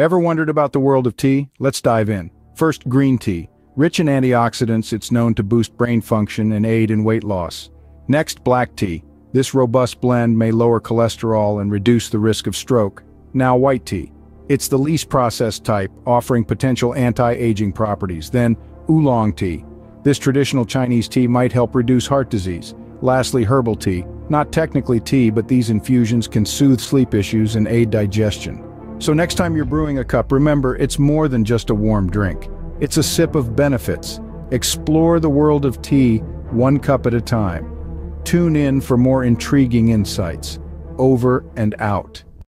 Ever wondered about the world of tea? Let's dive in. First, green tea. Rich in antioxidants, it's known to boost brain function and aid in weight loss. Next, black tea. This robust blend may lower cholesterol and reduce the risk of stroke. Now, white tea. It's the least processed type, offering potential anti-aging properties. Then, oolong tea. This traditional Chinese tea might help reduce heart disease. Lastly, herbal tea. Not technically tea, but these infusions can soothe sleep issues and aid digestion. So next time you're brewing a cup, remember it's more than just a warm drink. It's a sip of benefits. Explore the world of tea, one cup at a time. Tune in for more intriguing insights. Over and out.